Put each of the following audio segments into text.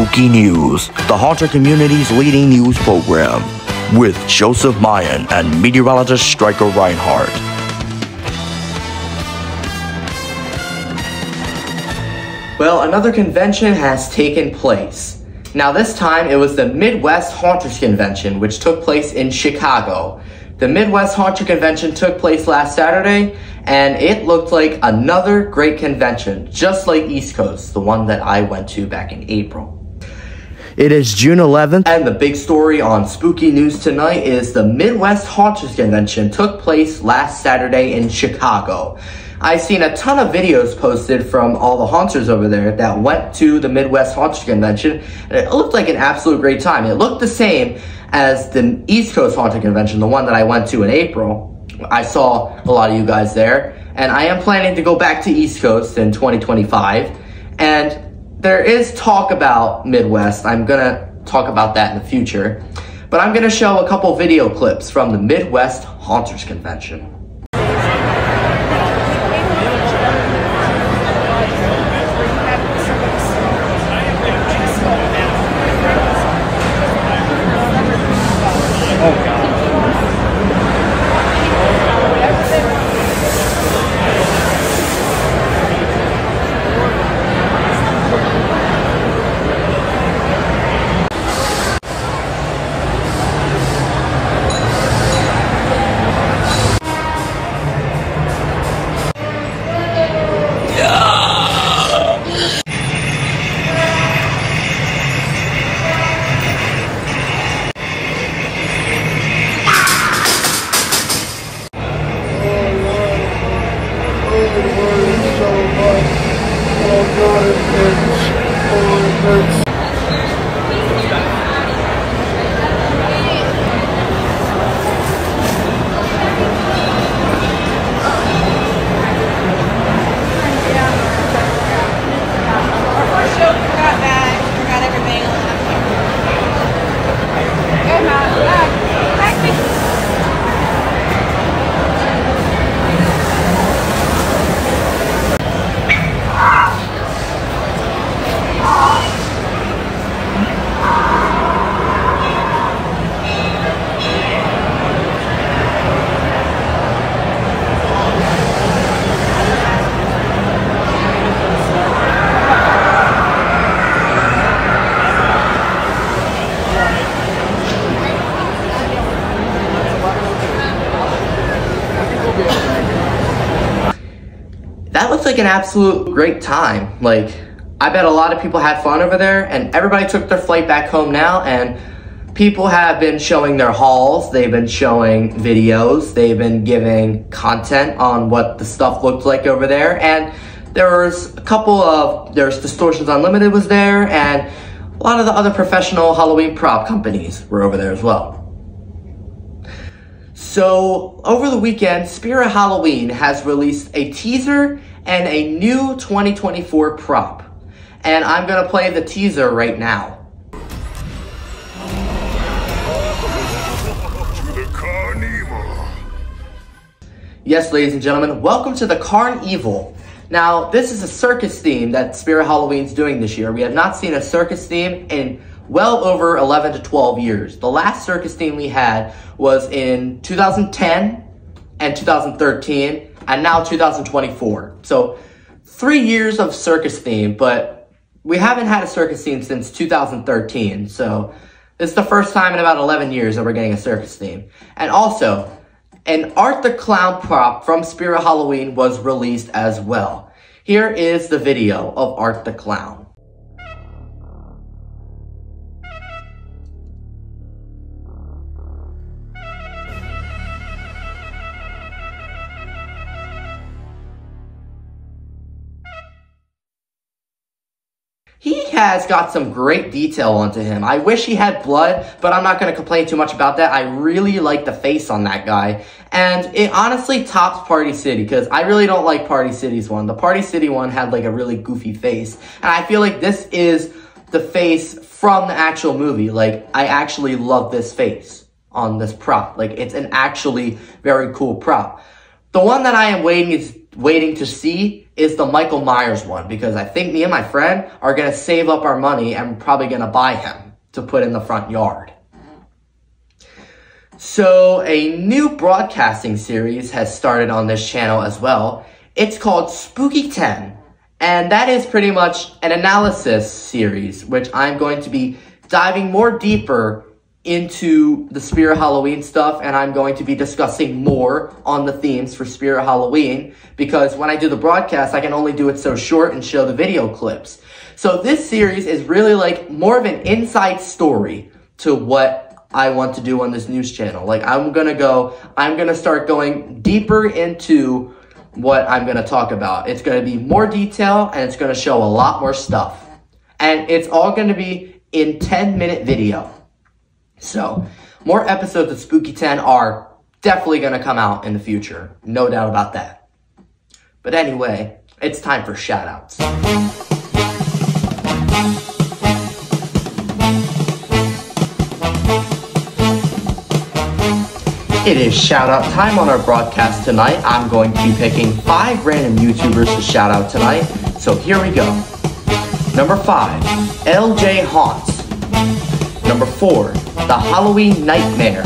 Spooky News, the Haunter community's leading news program, with Joseph Mayan and meteorologist Stryker Reinhardt. Well, another convention has taken place. Now, this time it was the Midwest Haunters Convention, which took place in Chicago. The Midwest Haunter Convention took place last Saturday, and it looked like another great convention, just like East Coast, the one that I went to back in April. It is June 11th. And the big story on Spooky News tonight is the Midwest Haunters Convention took place last Saturday in Chicago. I've seen a ton of videos posted from all the haunters over there that went to the Midwest Haunters Convention, and it looked like an absolute great time. It looked the same as the East Coast Haunted Convention, the one that I went to in April. I saw a lot of you guys there, and I am planning to go back to East Coast in 2025. And there is talk about Midwest. I'm gonna talk about that in the future. But I'm gonna show a couple video clips from the Midwest Haunters Convention. Like an absolute great time. Like, I bet a lot of people had fun over there, and everybody took their flight back home now, and people have been showing their hauls, they've been showing videos, they've been giving content on what the stuff looked like over there, and there was a couple of, there's Distortions Unlimited was there, and a lot of the other professional Halloween prop companies were over there as well. So, over the weekend, Spirit Halloween has released a teaser and a new 2024 prop. And I'm gonna play the teaser right now. Yes, ladies and gentlemen, welcome to the Carnival. Now, this is a circus theme that Spirit Halloween's doing this year. We have not seen a circus theme in well over 11 to 12 years. The last circus theme we had was in 2010 and 2013, and now 2024. So three years of circus theme, but we haven't had a circus theme since 2013. So it's the first time in about 11 years that we're getting a circus theme. And also, an Art the Clown prop from Spirit Halloween was released as well. Here is the video of Art the Clown. Has got some great detail onto him. I wish he had blood, but I'm not going to complain too much about that. I really like the face on that guy. And it honestly tops Party City because I really don't like Party City's one. The Party City one had like a really goofy face. And I feel like this is the face from the actual movie. Like, I actually love this face on this prop. Like, it's an actually very cool prop. The one that I am waiting is waiting to see is the Michael Myers one because I think me and my friend are going to save up our money and probably going to buy him to put in the front yard. So a new broadcasting series has started on this channel as well. It's called Spooky 10. And that is pretty much an analysis series, which I'm going to be diving more deeper into the Spirit Halloween stuff and I'm going to be discussing more on the themes for Spirit Halloween because when I do the broadcast, I can only do it so short and show the video clips. So this series is really like more of an inside story to what I want to do on this news channel. Like I'm gonna go, I'm gonna start going deeper into what I'm gonna talk about. It's gonna be more detail and it's gonna show a lot more stuff. And it's all gonna be in 10 minute video. So, more episodes of Spooky 10 are definitely going to come out in the future. No doubt about that. But anyway, it's time for shoutouts. It is shout out time on our broadcast tonight. I'm going to be picking five random YouTubers to shout out tonight. So here we go. Number five, LJ Haunts. Number four, The Halloween Nightmare.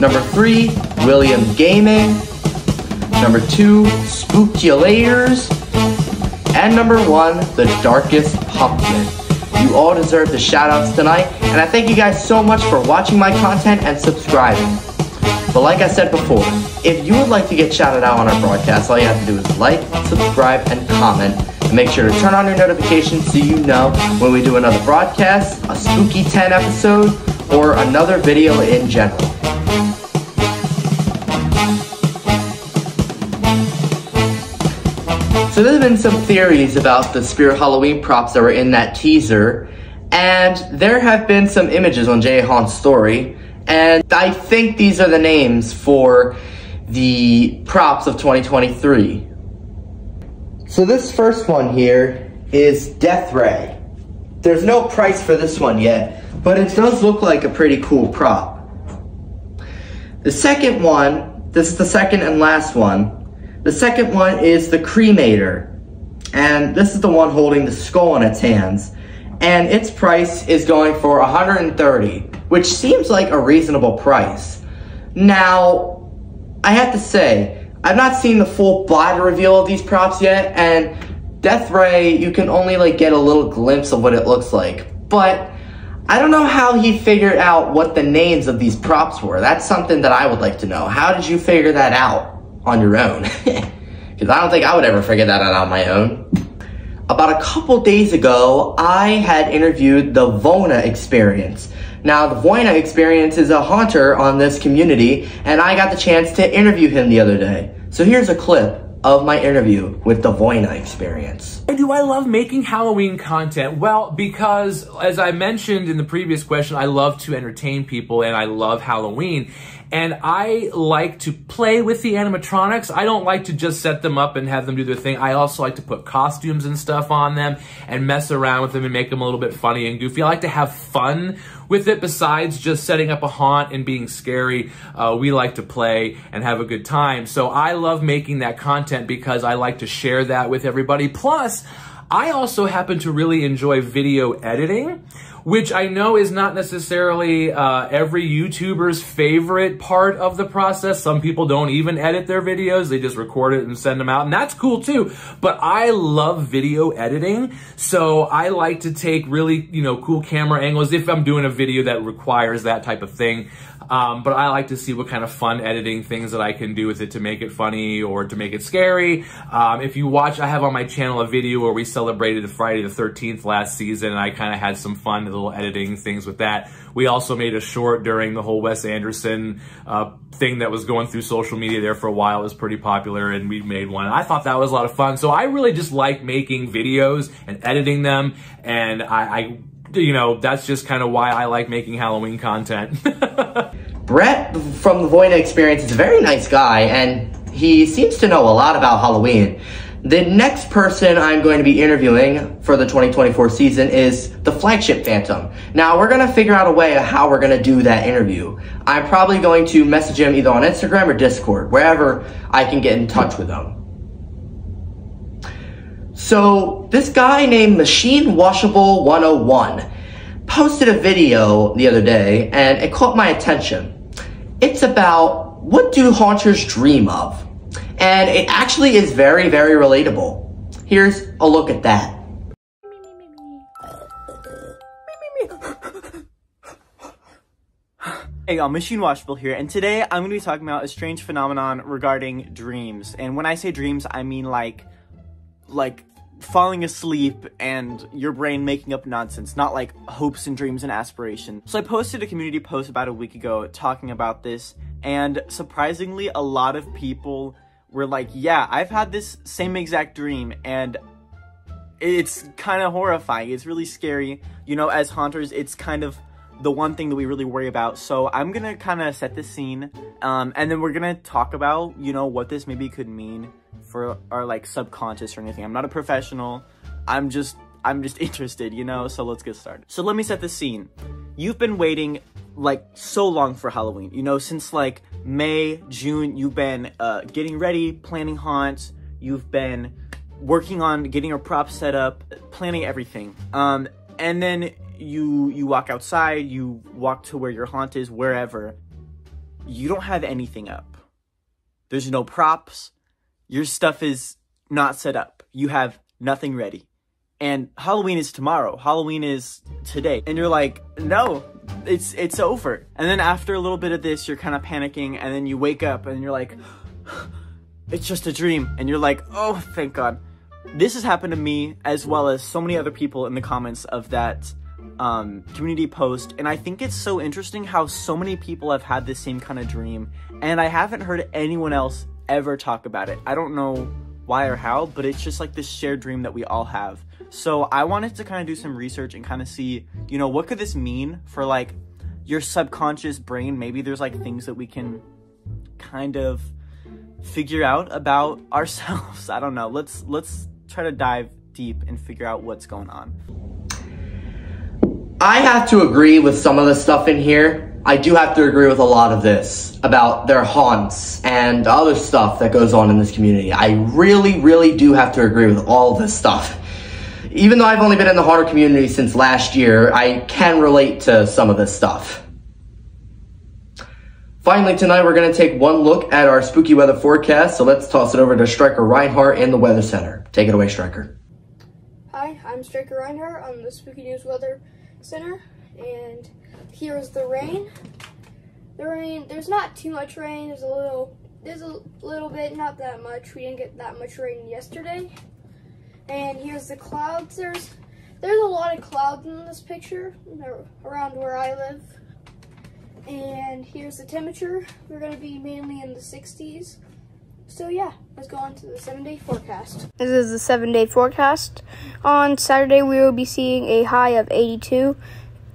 Number three, William Gaming. Number two, SpookYouLaterz. And number one, The Darkest Pumpkin. You all deserve the shoutouts tonight, and I thank you guys so much for watching my content and subscribing. But like I said before, if you would like to get shouted out on our broadcast, all you have to do is like, subscribe, and comment and make sure to turn on your notifications so you know when we do another broadcast, a spooky 10 episode, or another video in general. So there's been some theories about the Spirit Halloween props that were in that teaser, and there have been some images on Jay Hahn's story, and I think these are the names for the props of 2023. So this first one here is Death Ray. There's no price for this one yet, but it does look like a pretty cool prop. The second one, this is the second and last one. The second one is the Cremator. And this is the one holding the skull in its hands. And its price is going for 130, which seems like a reasonable price. Now, I have to say, I've not seen the full body reveal of these props yet, and Death Ray, you can only like get a little glimpse of what it looks like. But I don't know how he figured out what the names of these props were. That's something that I would like to know. How did you figure that out on your own? Because I don't think I would ever figure that out on my own. About a couple days ago, I had interviewed the Voina experience. Now, the Voina experience is a haunter on this community, and I got the chance to interview him the other day. So here's a clip of my interview with the Voina experience. Why do I love making Halloween content? Well, because as I mentioned in the previous question, I love to entertain people and I love Halloween and I like to play with the animatronics. I don't like to just set them up and have them do their thing. I also like to put costumes and stuff on them and mess around with them and make them a little bit funny and goofy. I like to have fun with it besides just setting up a haunt and being scary. Uh, we like to play and have a good time. So I love making that content because I like to share that with everybody. Plus, I also happen to really enjoy video editing which I know is not necessarily uh, every YouTuber's favorite part of the process. Some people don't even edit their videos. They just record it and send them out. And that's cool too. But I love video editing. So I like to take really, you know, cool camera angles if I'm doing a video that requires that type of thing. Um, but I like to see what kind of fun editing things that I can do with it to make it funny or to make it scary. Um, if you watch, I have on my channel a video where we celebrated Friday the 13th last season and I kind of had some fun little editing things with that. We also made a short during the whole Wes Anderson uh, thing that was going through social media there for a while. It was pretty popular and we made one. I thought that was a lot of fun. So I really just like making videos and editing them and I, I you know, that's just kind of why I like making Halloween content. Brett from the Voina Experience is a very nice guy, and he seems to know a lot about Halloween. The next person I'm going to be interviewing for the 2024 season is the flagship Phantom. Now, we're going to figure out a way of how we're going to do that interview. I'm probably going to message him either on Instagram or Discord, wherever I can get in touch with him. So this guy named Machine Washable 101 posted a video the other day and it caught my attention. It's about what do haunters dream of? And it actually is very, very relatable. Here's a look at that. Hey y'all, Machine Washable here, and today I'm going to be talking about a strange phenomenon regarding dreams. And when I say dreams, I mean like, like falling asleep and your brain making up nonsense, not like hopes and dreams and aspirations. So I posted a community post about a week ago talking about this, and surprisingly, a lot of people were like, yeah, I've had this same exact dream, and it's kind of horrifying. It's really scary. You know, as haunters, it's kind of the one thing that we really worry about. So I'm gonna kind of set the scene, um, and then we're gonna talk about, you know, what this maybe could mean for our like subconscious or anything. I'm not a professional. I'm just I'm just interested, you know. So let's get started. So let me set the scene. You've been waiting like so long for Halloween. You know, since like May, June, you've been uh, getting ready, planning haunts. You've been working on getting your props set up, planning everything. Um, and then you you walk outside, you walk to where your haunt is, wherever. You don't have anything up. There's no props. Your stuff is not set up. You have nothing ready. And Halloween is tomorrow. Halloween is today. And you're like, "No, it's it's over." And then after a little bit of this, you're kind of panicking and then you wake up and you're like, "It's just a dream." And you're like, "Oh, thank God." This has happened to me as well as so many other people in the comments of that um, community post, and I think it's so interesting how so many people have had this same kind of dream, and I haven't heard anyone else ever talk about it. I don't know why or how, but it's just like this shared dream that we all have. So I wanted to kind of do some research and kind of see, you know, what could this mean for like your subconscious brain? Maybe there's like things that we can kind of figure out about ourselves. I don't know. Let's let's try to dive deep and figure out what's going on. I have to agree with some of the stuff in here. I do have to agree with a lot of this about their haunts and other stuff that goes on in this community. I really, really do have to agree with all this stuff. Even though I've only been in the horror community since last year, I can relate to some of this stuff. Finally, tonight we're going to take one look at our spooky weather forecast, so let's toss it over to Striker Reinhardt in the Weather Center. Take it away, Striker. Hi, I'm Striker Reinhardt on the Spooky News Weather Center, and here is the rain. The rain, there's not too much rain, there's a little, there's a little bit, not that much. We didn't get that much rain yesterday. And here's the clouds. There's, there's a lot of clouds in this picture around where I live. And here's the temperature. We're going to be mainly in the 60s. So yeah, let's go on to the seven day forecast. This is the seven day forecast. On Saturday, we will be seeing a high of 82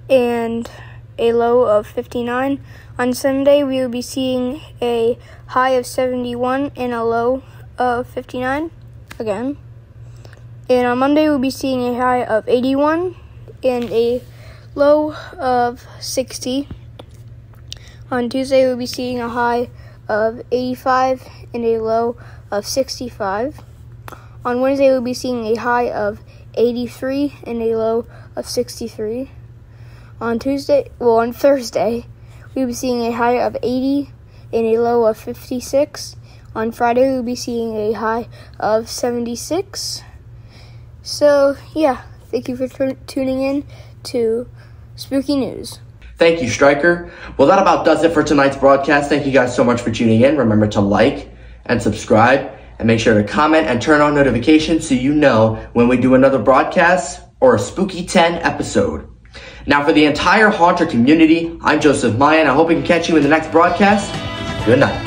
and a low of 59. On Sunday, we will be seeing a high of 71 and a low of 59 again. And on Monday, we'll be seeing a high of 81 and a low of 60. On Tuesday, we'll be seeing a high of 85 and a low of 65. On Wednesday, we'll be seeing a high of 83 and a low of 63. On Tuesday, well, on Thursday, we'll be seeing a high of 80 and a low of 56. On Friday, we'll be seeing a high of 76. So, yeah, thank you for t- tuning in to Spooky News. Thank you, Striker. Well, that about does it for tonight's broadcast. Thank you guys so much for tuning in. Remember to like and subscribe and make sure to comment and turn on notifications so you know when we do another broadcast or a Spooky 10 episode. Now, for the entire Haunter community, I'm Joseph Mayan. I hope we can catch you in the next broadcast. Good night.